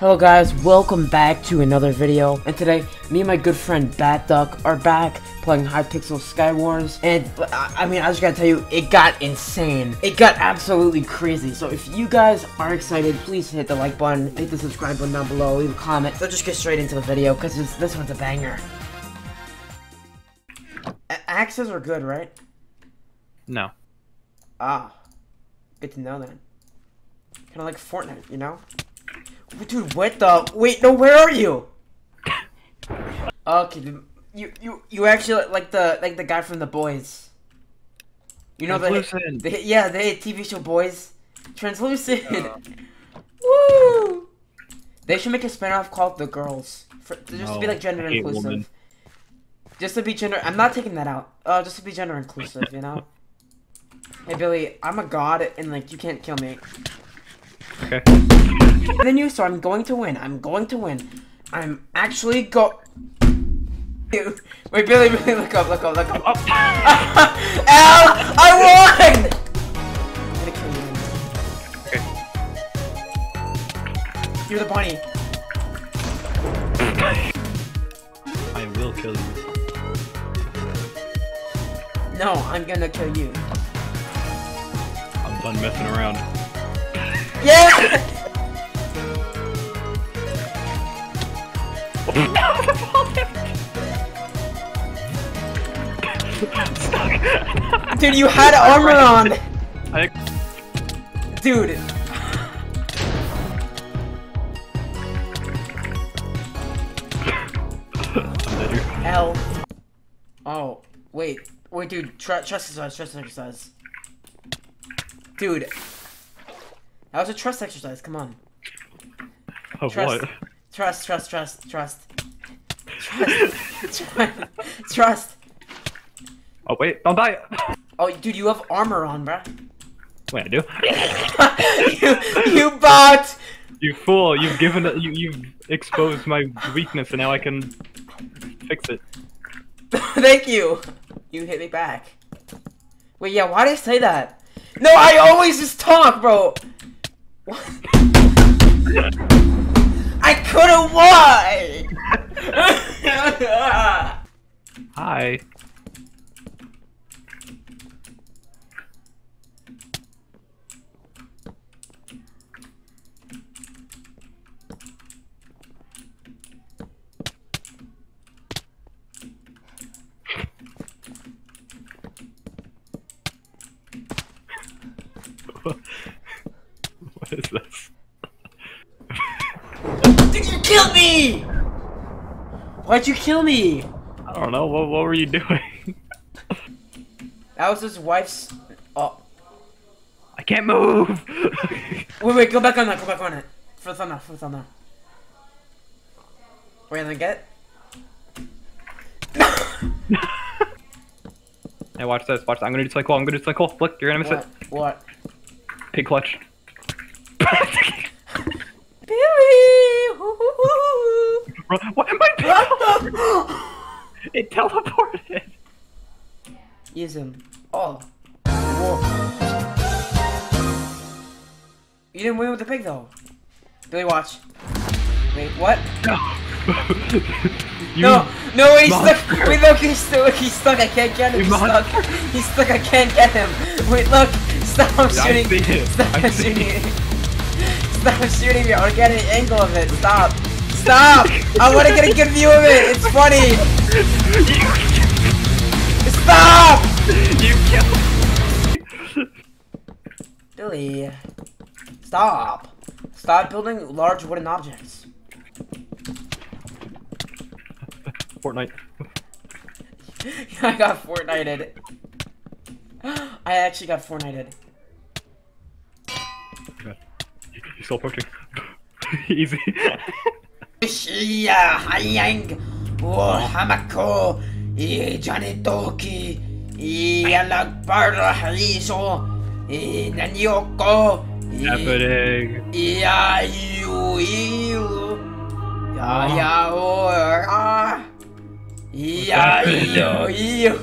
Hello guys, welcome back to another video, and today, me and my good friend Bat Duck are back playing Hypixel Skywars, and I mean, I just gotta tell you, it got insane. It got absolutely crazy, so if you guys are excited, please hit the like button, hit the subscribe button down below, leave a comment, so just get straight into the video, because this one's a banger. A axes are good, right? No. Ah, good to know then. Kind of like Fortnite, you know? Dude, what the? Wait, no, where are you? Okay, dude, you you you actually like the like the guy from the Boys. You know the, the yeah the TV show Boys, translucent. Woo! They should make a spinoff called The Girls, for, just to be like gender inclusive. women. Just to be gender. I'm not taking that out. Uh, just to be gender inclusive, you know. hey Billy, I'm a god, and like you can't kill me. Okay. than you, so I'm going to win. I'm going to win. I'm actually go. Wait, Billy, Billy, look up, look up, look up. Oh. Ow! I won! I'm gonna kill you. You're the bunny. I will kill you. No, I'm gonna kill you. I'm done messing around. Yeah! Dude, you had armor on! I Dude. I'm dead here. L. Oh, wait. Wait, dude. Tr trust exercise, trust exercise. Dude. That was a trust exercise, come on. Of Trust. what? Trust, trust, trust, trust. Trust. trust. trust. Oh wait, don't die. Oh, dude, you have armor on, bruh. Wait, I do. you, you bot! You fool! You've given it. You you've exposed my weakness, and now I can fix it. Thank you! You hit me back. Wait, yeah, why did I say that? No, I always just talk, bro! What? I couldn't why! Hi. what is this? Did you kill me? Why'd you kill me? I don't know. What what were you doing? That was his wife's. Oh, I can't move. wait, wait, go back on that, go back on it. For the thumbnail, for the thumbnail. Wait, then get. hey, watch this. Watch. This. I'm gonna do cycle. I'm gonna do cycle. Look, you're gonna miss What? it. What? Pig clutch. Billy! What am I? it teleported. Use him. Oh. Whoa. You didn't win with the pig though. Billy, watch. Wait, what? You- no, no, he's monster. stuck. Wait, look, he's stuck. He's stuck. I can't get him. He's stuck. He's stuck. I can't get him. Wait, look. Stop I shooting. see it. Stop I see shooting. Stop shooting me. I want to get an angle of it. Stop. Stop. I want to get a good view of it. It's funny. Stop. You killed. Billy. Stop. Stop building large wooden objects. Fortnite. I got Fortnited. I actually got Fortnited. Okay. He's still approaching. Easy. Shia Hayang O Hamako Janitoki Alakbarra Hariso Nanyoko ah. Happening. Ayu Iu Ya Ya O Ra E Ayu Iu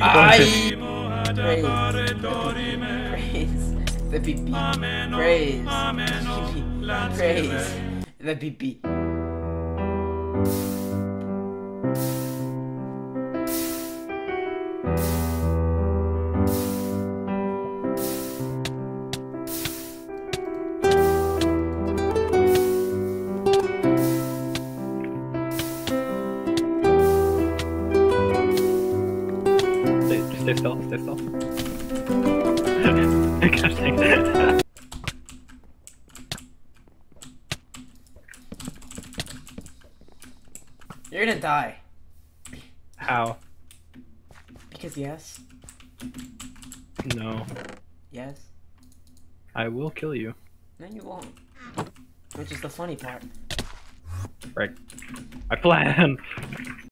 Ai Praise. Praise. The PP Praise Praise. the beep beep. Stay, just stay still, still. Gosh dang it. You're gonna die. How? Because yes. No. Yes. I will kill you. No, you won't. Which is the funny part. Right. I plan.